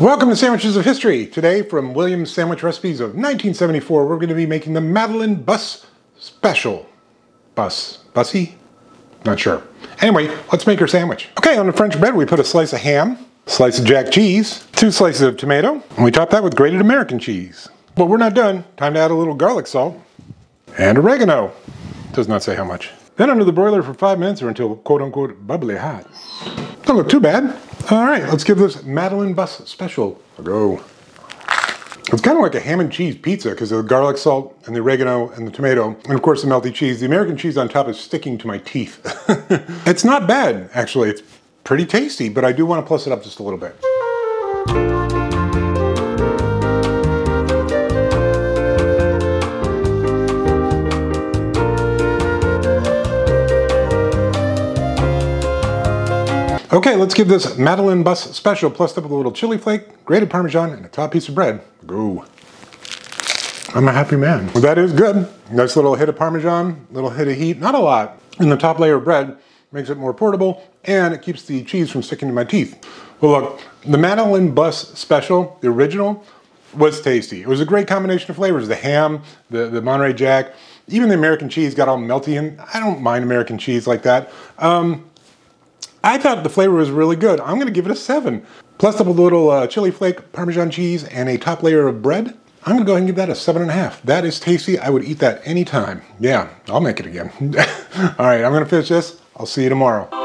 Welcome to Sandwiches of History. Today from Williams Sandwich Recipes of 1974, we're going to be making the Madeline Busse Special. Bus. Bussy? Not sure. Anyway, let's make our sandwich. Okay, on the French bread we put a slice of ham, slice of jack cheese, two slices of tomato, and we top that with grated American cheese. But we're not done. Time to add a little garlic salt and oregano. Does not say how much. Then under the broiler for five minutes or until quote unquote bubbly hot. Don't look too bad. All right, let's give this Madeline Busse Special a go. It's kind of like a ham and cheese pizza because of the garlic salt and the oregano and the tomato, and of course the melty cheese. The American cheese on top is sticking to my teeth. it's not bad, actually. It's pretty tasty, but I do want to plus it up just a little bit. Okay, let's give this Madeline Busse Special plus up with a little chili flake, grated Parmesan, and a top piece of bread. Go. I'm a happy man. Well, that is good. Nice little hit of Parmesan, little hit of heat, not a lot. And the top layer of bread makes it more portable and it keeps the cheese from sticking to my teeth. Well, look, the Madeline Busse Special, the original, was tasty. It was a great combination of flavors. The ham, the, the Monterey Jack, even the American cheese got all melty and I don't mind American cheese like that. Um, I thought the flavor was really good. I'm gonna give it a seven. Plus up a little uh, chili flake, Parmesan cheese, and a top layer of bread. I'm gonna go ahead and give that a seven and a half. That is tasty. I would eat that anytime. Yeah, I'll make it again. All right, I'm gonna finish this. I'll see you tomorrow.